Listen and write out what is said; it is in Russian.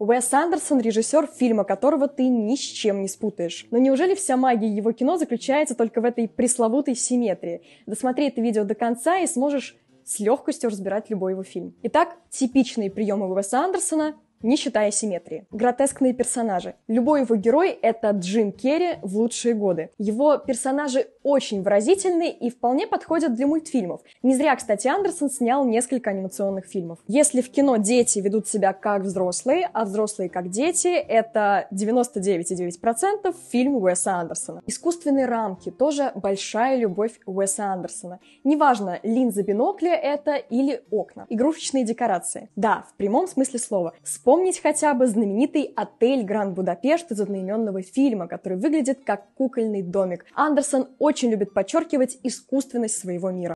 Уэс Андерсон – режиссер фильма, которого ты ни с чем не спутаешь. Но неужели вся магия его кино заключается только в этой пресловутой симметрии? Досмотри это видео до конца и сможешь с легкостью разбирать любой его фильм. Итак, типичные приемы Уэса Андерсона не считая симметрии. Гротескные персонажи. Любой его герой — это Джим Керри в лучшие годы. Его персонажи очень выразительные и вполне подходят для мультфильмов. Не зря, кстати, Андерсон снял несколько анимационных фильмов. Если в кино дети ведут себя как взрослые, а взрослые как дети, это 99,9% фильм Уэса Андерсона. Искусственные рамки — тоже большая любовь Уэса Андерсона. Неважно, линза бинокля это или окна. Игрушечные декорации. Да, в прямом смысле слова. Вспомнить хотя бы знаменитый отель Гранд Будапешт из одноименного фильма, который выглядит как кукольный домик. Андерсон очень любит подчеркивать искусственность своего мира.